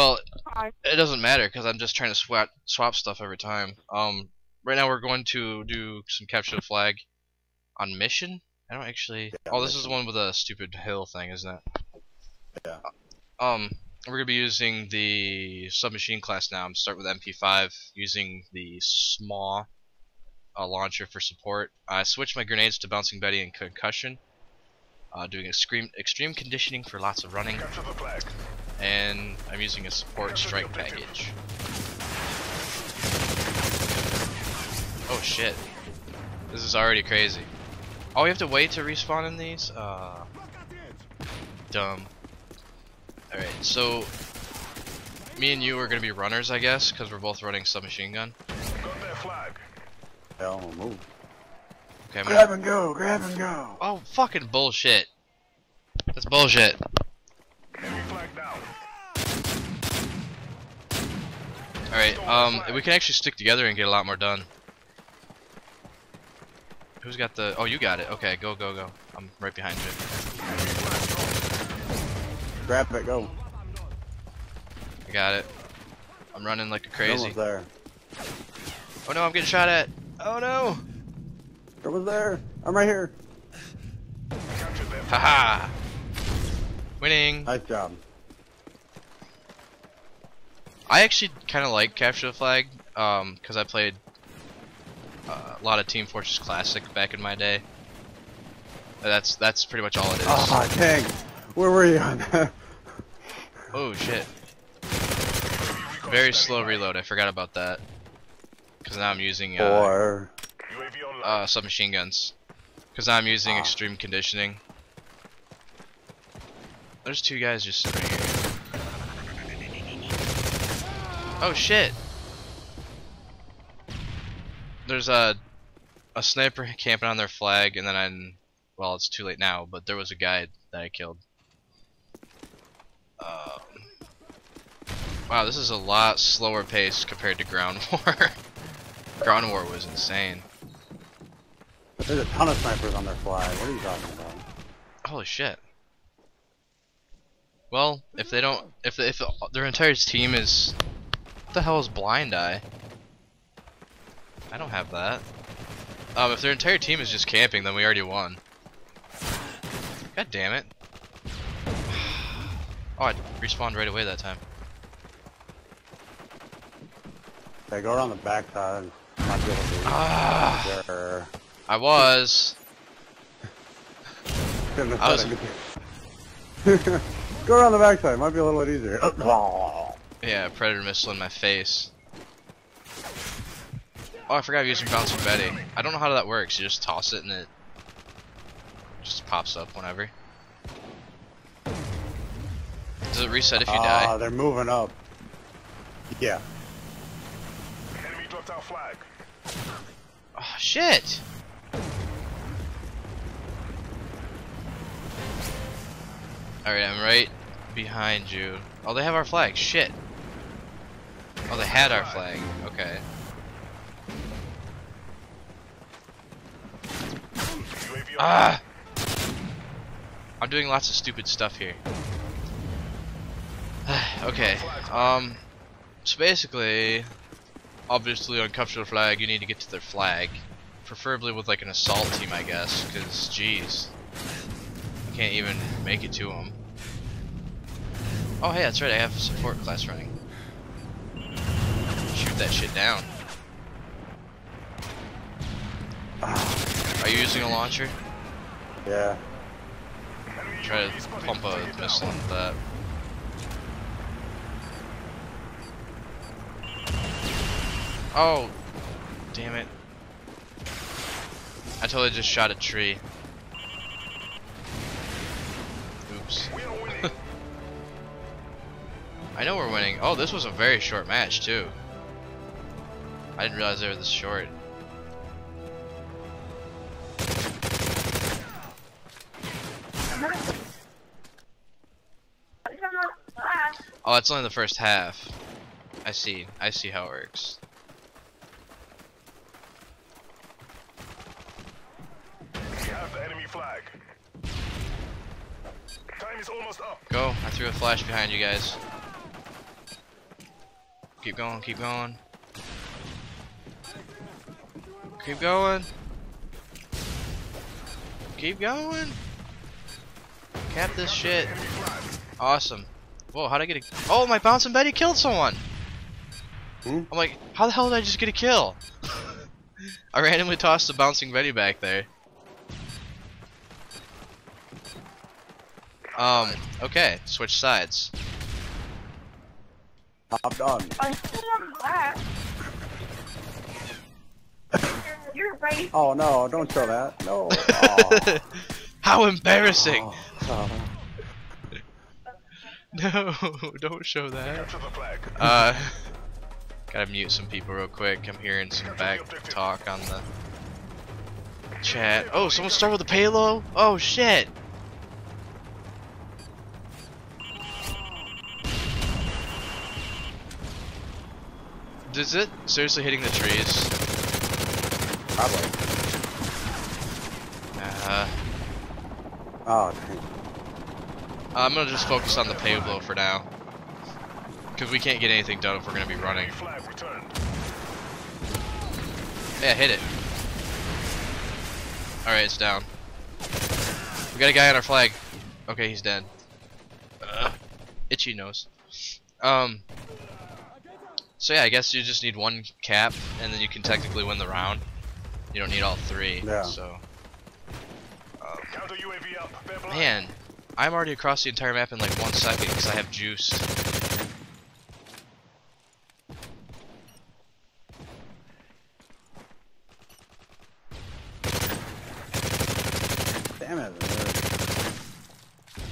Well, it doesn't matter because I'm just trying to swap swap stuff every time. Um, right now we're going to do some capture the flag on mission. I don't actually. Yeah, oh, this is the one with a stupid hill thing, isn't it? Yeah. Um, we're gonna be using the submachine class now. I'm start with MP5 using the SMAW uh, launcher for support. I switched my grenades to bouncing Betty and concussion. Uh, doing extreme extreme conditioning for lots of running, Capture the flag. And I'm using a support strike package. Oh shit. This is already crazy. Oh, we have to wait to respawn in these? Uh, dumb. Alright, so me and you are gonna be runners, I guess, because we're both running submachine gun. Got their flag. Hell, we'll move. Okay, I'm gonna, Grab and go, grab and go. oh, fucking bullshit. That's bullshit. Enemy flag down. Alright, um, we can actually stick together and get a lot more done. Who's got the? Oh, you got it. Okay, go, go, go. I'm right behind you. Grab it, go. I got it. I'm running like a crazy. There. Oh no, I'm getting shot at. Oh no. You're Almost there. I'm right here. Capture their flag. Haha. Winning. Nice job. I actually kind of like capture the flag, um, because I played uh, a lot of Team Fortress Classic back in my day. That's that's pretty much all it is. Ah, dang. Where were you on that? Oh shit. Very slow reload. I forgot about that. Because now I'm using uh, Or uh, submachine guns. Because now I'm using Ah. extreme conditioning. There's two guys just sitting here. Oh shit! There's a a sniper camping on their flag, and then I'm well, it's too late now, but there was a guy that I killed. Um, wow, this is a lot slower pace compared to Ground War. Ground War was insane. there's a ton of snipers on their flag. What are you talking about? Holy shit. Well, if they don't, if if their entire team is, what the hell is blind eye? I don't have that. Um, if their entire team is just camping, then we already won. God damn it! Oh, I respawned right away that time. They go around the backside. Might be able to. Ah, Sure. I was. I was- Go around the backside. Might be a little bit easier. Yeah, predator missile in my face. Oh, I forgot using bouncing Betty. I don't know how that works. You just toss it and it just pops up whenever. Does it reset if you Ah, die? they're moving up. Yeah. Enemy dropped our flag. Oh shit! Alright, I'm right behind you. Oh, they have our flag. Shit. Oh, they had our flag. Okay. Ah! I'm doing lots of stupid stuff here. okay, um, so basically, obviously on capture flag, you need to get to their flag, preferably with like an assault team, I guess, because jeez, you can't even make it to them. Oh hey, that's right, I have a support class running. That shit down. Are you using a launcher? Yeah. Try to pump a missile into that. Oh, damn it. I totally just shot a tree. Oops. We are winning. I know we're winning. Oh, this was a very short match, too. I didn't realize they were this short. Oh, it's only the first half. I see. I see how it works. have the enemy flag. Time is almost up. Go. I threw a flash behind you guys. Keep going, keep going. Keep going. Keep going. Cap this shit. Awesome. Whoa, how'd I get a- Oh, my bouncing Betty killed someone! Hmm? I'm like, how the hell did I just get a kill? I randomly tossed the bouncing Betty back there. Um, okay, switch sides. I'm done. I still am black. You're right. Oh no, don't show that. No. Oh. How embarrassing! Oh. No, don't show that. Capture the flag. Uh, gotta mute some people real quick. I'm hearing some back talk on the chat. Oh, someone started with a payload? Oh shit! Is it seriously hitting the trees? Probably. Uh, Oh, dang. I'm gonna just focus on the payload for now. Because we can't get anything done if we're gonna be running. Enemy flag returned. Yeah, hit it. Alright, it's down. We got a guy on our flag. Okay, he's dead. Ugh. Itchy nose. Um. So yeah, I guess you just need one cap, and then you can technically win the round. You don't need all three. Yeah. So, um, Counter UAV up. They're blind. man, I'm already across the entire map in like one second because I have juice. Damn it.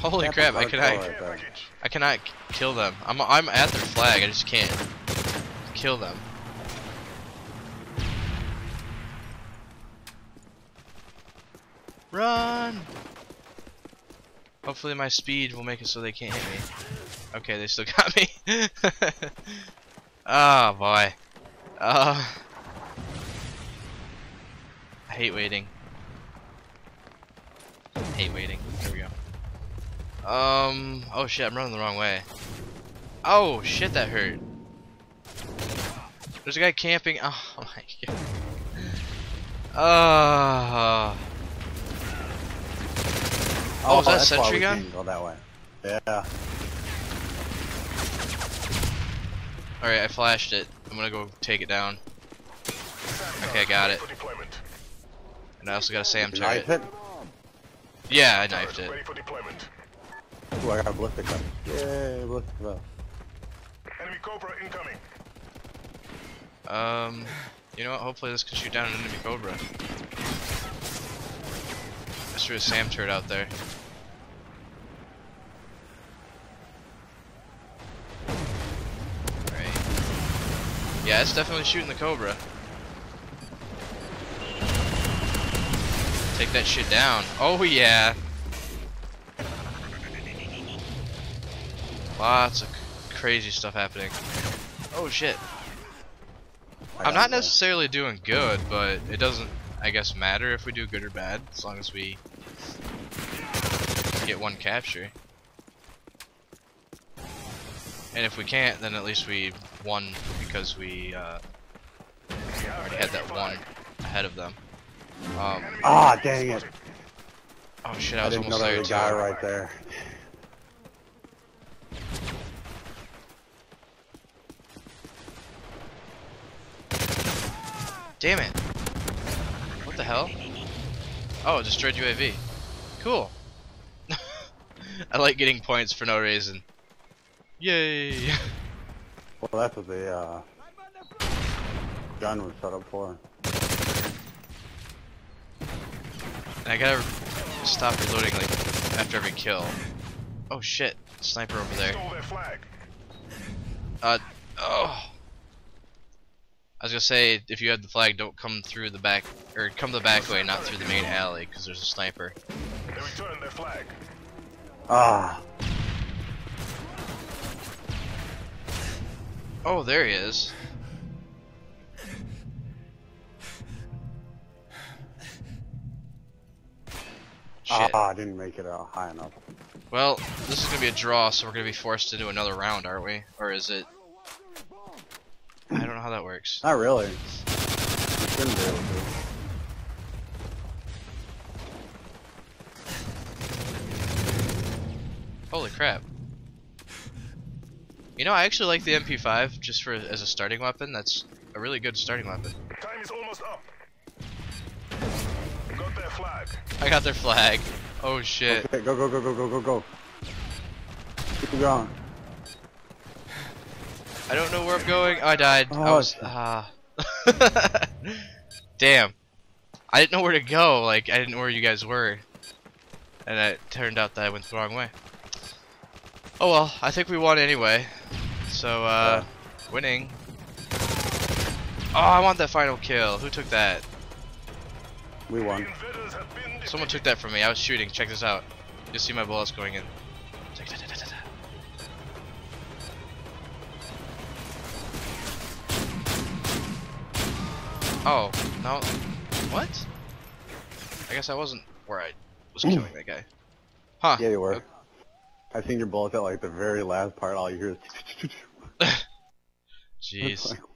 Holy Cap crap! I cannot, right Care there. package. I cannot kill them. I'm, I'm at their flag. I just can't kill them. Run! Hopefully my speed will make it so they can't hit me. Okay, they still got me. oh boy. Uh, I hate waiting. hate waiting. There we go. Um. Oh shit! I'm running the wrong way. Oh shit! That hurt. There's a guy camping. Oh my god. Uh, Oh, is that that's why sentry we gun? Go that way. Yeah. Alright, I flashed it. I'm gonna go take it down. Okay, I got it. And I also got a SAM Can I turret. hit? Yeah, I knifed it. Ready for deployment. Ooh, I got a ballistic gun. Yay, ballistic gun. Enemy Cobra incoming. Um, you know what? Hopefully this can shoot down an enemy Cobra. Threw a SAM turret out there. Right. Yeah, it's definitely shooting the Cobra. Take that shit down. Oh yeah. Lots of crazy stuff happening. Oh shit. I'm not necessarily doing good, but it doesn't, I guess, matter if we do good or bad, as long as we get one capture. And if we can't, then at least we won because we uh, already had that one ahead of them. Um, Ah, dang it. oh shit, I I was didn't almost there there was too. a guy right there. Damn it. What the hell? Oh, destroyed UAV. Cool. I like getting points for no reason. Yay! Well, that's what the uh, gun was set up for. And I gotta stop reloading like after every kill. Oh shit, sniper over there. Stole their flag. Uh, oh. I was gonna say, if you have the flag, don't come through the back, or come the back way, not through the main alley, because there's a sniper. They returned their flag. Ah, Oh, there he is. Shit. ah, I didn't make it out high enough. Well, this is gonna be a draw, so we're gonna be forced to do another round, aren't we? Or is it? I don't know how that works. Not really. You shouldn't be able to. Holy crap. You know, I actually like the MP5 just for as a starting weapon. That's a really good starting weapon. Time is almost up. Got their flag. I got their flag. Oh shit. Okay, go, go, go, go, go, go, go. Keep going. I don't know where I'm going. Oh, I died. I Oh, was. shit. Ah. Damn. I didn't know where to go. Like, I didn't know where you guys were. And it turned out that I went the wrong way. Oh well, I think we won anyway. So, uh, winning. Oh, I want that final kill. Who took that? We won. Invaders have been defeated. Someone took that from me. I was shooting. Check this out. You'll see my bullets going in. Oh, no. What? I guess I wasn't where I was killing that guy. Huh. Yeah, you were. I seen your bullets at like the very last part. All you hear is. Jeez.